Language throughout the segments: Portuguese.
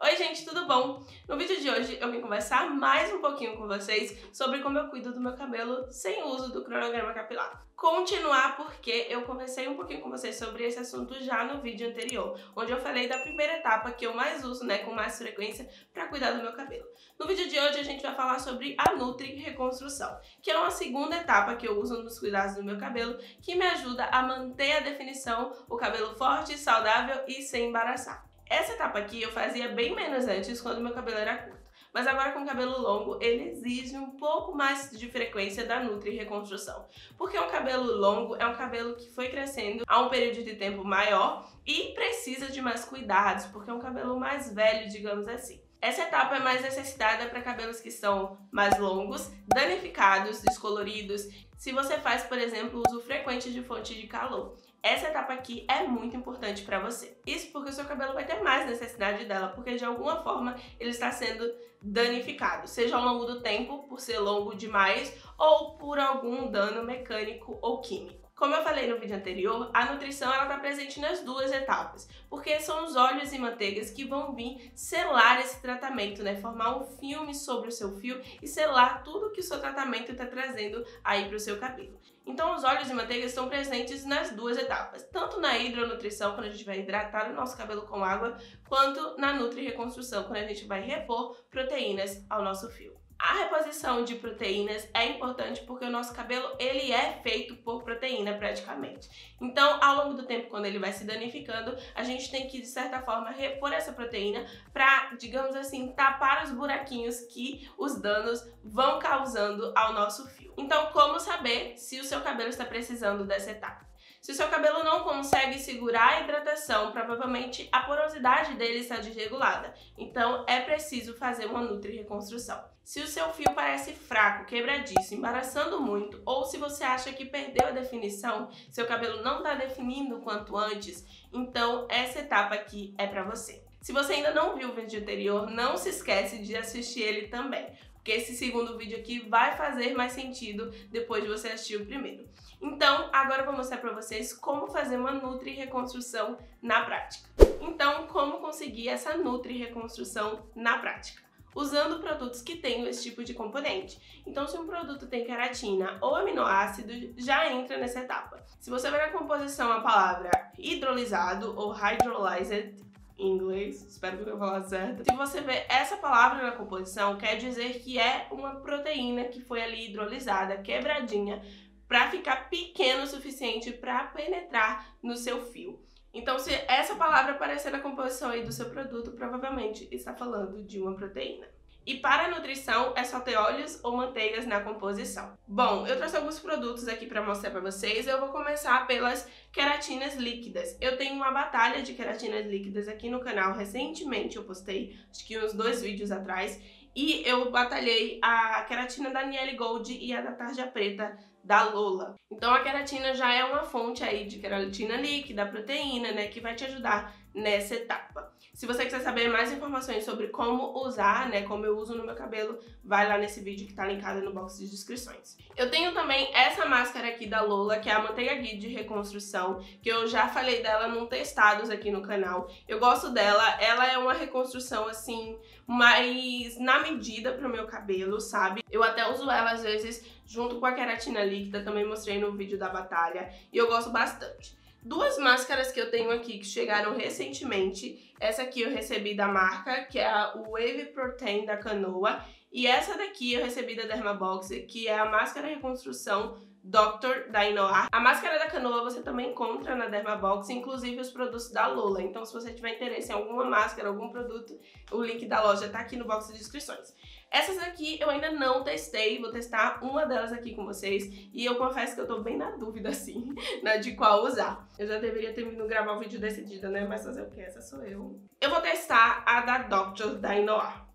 Oi gente, tudo bom? No vídeo de hoje eu vim conversar mais um pouquinho com vocês sobre como eu cuido do meu cabelo sem o uso do cronograma capilar. Continuar porque eu conversei um pouquinho com vocês sobre esse assunto já no vídeo anterior, onde eu falei da primeira etapa que eu mais uso, né, com mais frequência para cuidar do meu cabelo. No vídeo de hoje a gente vai falar sobre a Nutri Reconstrução, que é uma segunda etapa que eu uso nos cuidados do meu cabelo, que me ajuda a manter a definição, o cabelo forte, saudável e sem embaraçar. Essa etapa aqui eu fazia bem menos antes, quando meu cabelo era curto. Mas agora com cabelo longo, ele exige um pouco mais de frequência da Nutri Reconstrução. Porque um cabelo longo é um cabelo que foi crescendo a um período de tempo maior e precisa de mais cuidados, porque é um cabelo mais velho, digamos assim. Essa etapa é mais necessitada para cabelos que são mais longos, danificados, descoloridos, se você faz, por exemplo, uso frequente de fonte de calor. Essa etapa aqui é muito importante para você. Isso porque o seu cabelo vai ter mais necessidade dela, porque de alguma forma ele está sendo danificado, seja ao longo do tempo, por ser longo demais, ou por algum dano mecânico ou químico. Como eu falei no vídeo anterior, a nutrição ela está presente nas duas etapas, porque são os óleos e manteigas que vão vir selar esse tratamento, né? Formar um filme sobre o seu fio e selar tudo que o seu tratamento está trazendo aí para o seu cabelo. Então, os óleos e manteigas estão presentes nas duas etapas, tanto na hidronutrição, quando a gente vai hidratar o nosso cabelo com água, quanto na nutri-reconstrução, quando a gente vai repor proteínas ao nosso fio. A reposição de proteínas é importante porque o nosso cabelo ele é feito por proteína praticamente. Então, ao longo do tempo, quando ele vai se danificando, a gente tem que de certa forma repor essa proteína para, digamos assim, tapar os buraquinhos que os danos vão causando ao nosso fio. Então, como saber se o seu cabelo está precisando dessa etapa? Se o seu cabelo não consegue segurar a hidratação, provavelmente a porosidade dele está desregulada. Então é preciso fazer uma nutri-reconstrução. Se o seu fio parece fraco, quebradiço, embaraçando muito, ou se você acha que perdeu a definição, seu cabelo não está definindo quanto antes, então essa etapa aqui é para você. Se você ainda não viu o vídeo anterior, não se esquece de assistir ele também, porque esse segundo vídeo aqui vai fazer mais sentido depois de você assistir o primeiro. Então, agora eu vou mostrar para vocês como fazer uma Nutri Reconstrução na prática. Então, como conseguir essa Nutri Reconstrução na prática? Usando produtos que tenham esse tipo de componente. Então, se um produto tem queratina ou aminoácido, já entra nessa etapa. Se você ver na composição a palavra hidrolisado ou hydrolyzed, em inglês, espero que eu falar certo. Se você ver essa palavra na composição, quer dizer que é uma proteína que foi ali hidrolisada, quebradinha, para ficar pequeno o suficiente para penetrar no seu fio. Então, se essa palavra aparecer na composição aí do seu produto, provavelmente está falando de uma proteína. E para a nutrição, é só ter óleos ou manteigas na composição. Bom, eu trouxe alguns produtos aqui para mostrar para vocês. Eu vou começar pelas queratinas líquidas. Eu tenho uma batalha de queratinas líquidas aqui no canal. Recentemente eu postei, acho que uns dois vídeos atrás. E eu batalhei a queratina da Niele Gold e a da Tarja Preta da Lola. Então a queratina já é uma fonte aí de queratina líquida, proteína, né, que vai te ajudar nessa etapa. Se você quiser saber mais informações sobre como usar, né, como eu uso no meu cabelo, vai lá nesse vídeo que tá linkado no box de descrições. Eu tenho também essa máscara aqui da Lola, que é a Manteiga Guide de Reconstrução, que eu já falei dela num testados aqui no canal. Eu gosto dela, ela é uma reconstrução assim, mais na medida pro meu cabelo, sabe? Eu até uso ela às vezes junto com a queratina líquida, também mostrei no vídeo da batalha, e eu gosto bastante. Duas máscaras que eu tenho aqui que chegaram recentemente. Essa aqui eu recebi da marca, que é a Wave Protein da Canoa. E essa daqui eu recebi da Dermabox, que é a máscara reconstrução Dr. da Inoar. A máscara da canoa você também encontra na Dermabox, inclusive os produtos da Lola. Então, se você tiver interesse em alguma máscara, algum produto, o link da loja tá aqui no box de descrições. Essas aqui eu ainda não testei, vou testar uma delas aqui com vocês e eu confesso que eu tô bem na dúvida, assim, né, de qual usar. Eu já deveria ter vindo gravar o vídeo decidida, né, mas fazer o que? Essa sou eu. Eu vou testar a da Dr. da Inoar.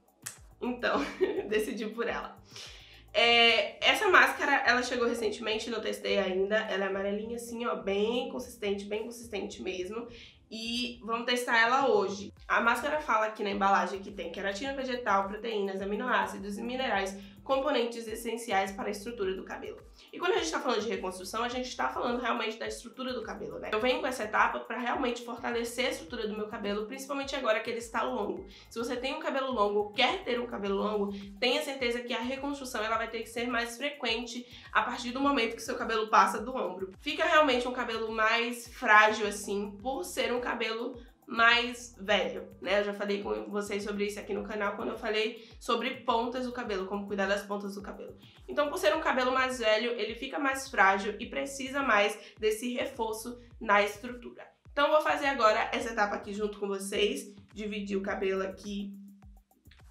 Então, decidi por ela. É, essa máscara, ela chegou recentemente, não testei ainda. Ela é amarelinha assim, ó, bem consistente, bem consistente mesmo. E vamos testar ela hoje. A máscara fala aqui na embalagem que tem queratina vegetal, proteínas, aminoácidos e minerais componentes essenciais para a estrutura do cabelo. E quando a gente está falando de reconstrução, a gente está falando realmente da estrutura do cabelo, né? Eu venho com essa etapa para realmente fortalecer a estrutura do meu cabelo, principalmente agora que ele está longo. Se você tem um cabelo longo ou quer ter um cabelo longo, tenha certeza que a reconstrução ela vai ter que ser mais frequente a partir do momento que seu cabelo passa do ombro. Fica realmente um cabelo mais frágil assim, por ser um cabelo mais velho, né? Eu já falei com vocês sobre isso aqui no canal quando eu falei sobre pontas do cabelo, como cuidar das pontas do cabelo. Então, por ser um cabelo mais velho, ele fica mais frágil e precisa mais desse reforço na estrutura. Então, vou fazer agora essa etapa aqui junto com vocês, dividir o cabelo aqui,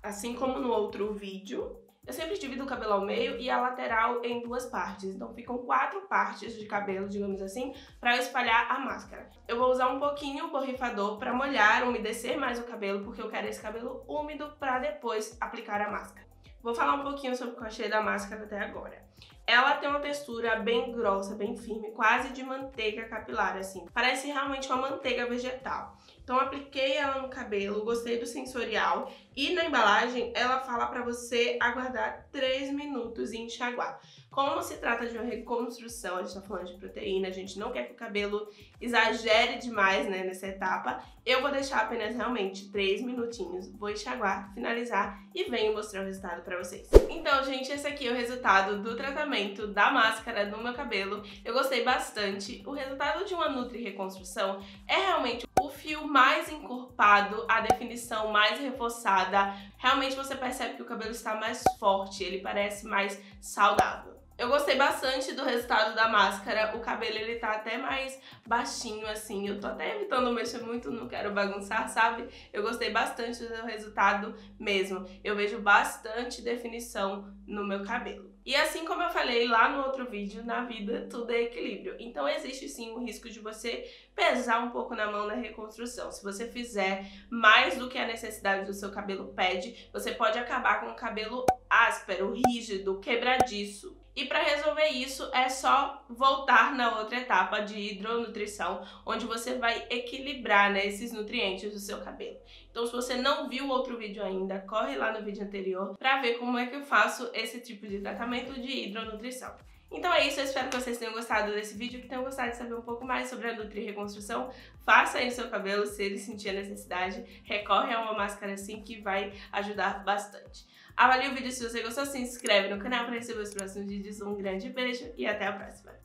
assim como no outro vídeo. Eu sempre divido o cabelo ao meio e a lateral em duas partes. Então ficam quatro partes de cabelo, digamos assim, para eu espalhar a máscara. Eu vou usar um pouquinho o borrifador para molhar, umedecer mais o cabelo, porque eu quero esse cabelo úmido para depois aplicar a máscara. Vou falar um pouquinho sobre o que eu achei da máscara até agora. Ela tem uma textura bem grossa, bem firme, quase de manteiga capilar, assim. Parece realmente uma manteiga vegetal. Então apliquei ela no cabelo, gostei do sensorial e na embalagem ela fala para você aguardar 3 minutos e enxaguar. Como se trata de uma reconstrução, a gente tá falando de proteína, a gente não quer que o cabelo exagere demais né, nessa etapa, eu vou deixar apenas realmente 3 minutinhos, vou enxaguar, finalizar e venho mostrar o resultado para vocês. Então, gente, esse aqui é o resultado do tratamento da máscara no meu cabelo. Eu gostei bastante. O resultado de uma Nutri Reconstrução é realmente o fio mais encorpado, a definição mais reforçada. Realmente você percebe que o cabelo está mais forte, ele parece mais saudável. Eu gostei bastante do resultado da máscara. O cabelo, ele tá até mais baixinho, assim. Eu tô até evitando mexer muito, não quero bagunçar, sabe? Eu gostei bastante do resultado mesmo. Eu vejo bastante definição no meu cabelo. E assim como eu falei lá no outro vídeo, na vida tudo é equilíbrio. Então existe sim o risco de você pesar um pouco na mão na reconstrução. Se você fizer mais do que a necessidade do seu cabelo pede, você pode acabar com o cabelo áspero, rígido, quebradiço. E para resolver isso é só voltar na outra etapa de hidronutrição, onde você vai equilibrar né, esses nutrientes do seu cabelo. Então se você não viu o outro vídeo ainda, corre lá no vídeo anterior para ver como é que eu faço esse tipo de tratamento de hidronutrição. Então é isso, eu espero que vocês tenham gostado desse vídeo, que tenham gostado de saber um pouco mais sobre a Nutri Reconstrução. Faça aí no seu cabelo, se ele sentir a necessidade, recorre a uma máscara assim que vai ajudar bastante. Avalie o vídeo se você gostou, se inscreve no canal para receber os próximos vídeos. Um grande beijo e até a próxima!